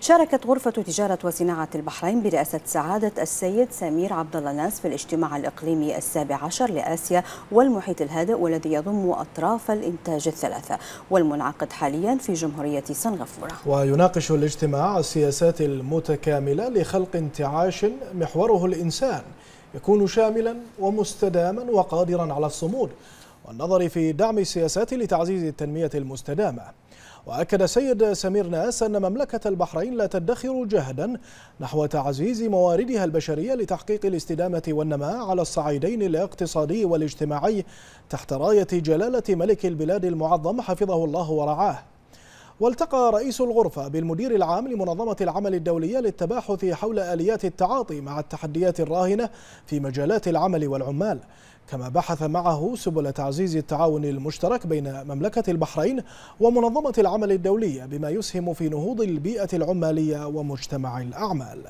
شاركت غرفة تجارة وصناعة البحرين برئاسة سعادة السيد سمير عبد الله ناس في الاجتماع الإقليمي السابع عشر لآسيا والمحيط الهادئ والذي يضم أطراف الإنتاج الثلاثة والمنعقد حاليا في جمهورية سنغافورة. ويناقش الاجتماع السياسات المتكاملة لخلق انتعاش محوره الإنسان يكون شاملا ومستداما وقادرا على الصمود والنظر في دعم السياسات لتعزيز التنمية المستدامة. وأكد السيد سمير ناس أن مملكة البحرين لا تدخر جهدا نحو تعزيز مواردها البشرية لتحقيق الاستدامة والنماء على الصعيدين الاقتصادي والاجتماعي تحت راية جلالة ملك البلاد المعظم حفظه الله ورعاه. والتقى رئيس الغرفة بالمدير العام لمنظمة العمل الدولية للتباحث حول آليات التعاطي مع التحديات الراهنة في مجالات العمل والعمال. كما بحث معه سبل تعزيز التعاون المشترك بين مملكة البحرين ومنظمة العمل الدولية بما يسهم في نهوض البيئة العمالية ومجتمع الأعمال.